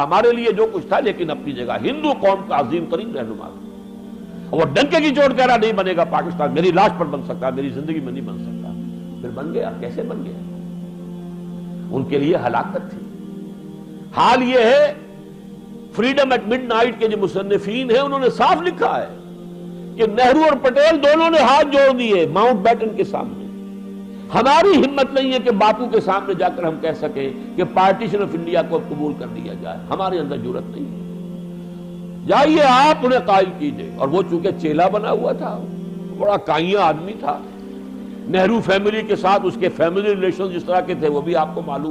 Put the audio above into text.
हमारे लिए जो कुछ था, लेकिन अपनी जगह हिंदू कौम का अजीम तरीन रहनुमा था। वो डंके की चोट कह रहा नहीं बनेगा, पाकिस्तान मेरी लाश पर बन सकता, मेरी ज़िंदगी में नहीं बन सकता। फिर बन गया, कैसे बन गया? उनके लिए हलाकत थी। हाल ये है, फ्रीडम एट मिड नाइट के जो मुसन्फीन है, उन्होंने साफ़ लिखा है कि नेहरू और पटेल दोनों ने हाथ जोड़ दिए, माउंट बैटन के सामने। हमारी हिम्मत नहीं है कि बापू के सामने जाकर हम कह सकें कि पार्टीशन ऑफ़ इंडिया को कबूल कर दिया जाए। हमारे अंदर ज़रूरत नहीं है। जाइए आप, उन्हें कायल कीजिए। और वो चूँकि चेला बना हुआ था, बड़ा काइया आदमी था। नेहरू फैमिली के साथ उसके फैमिली रिलेशन जिस तरह के थे, वो भी आपको मालूम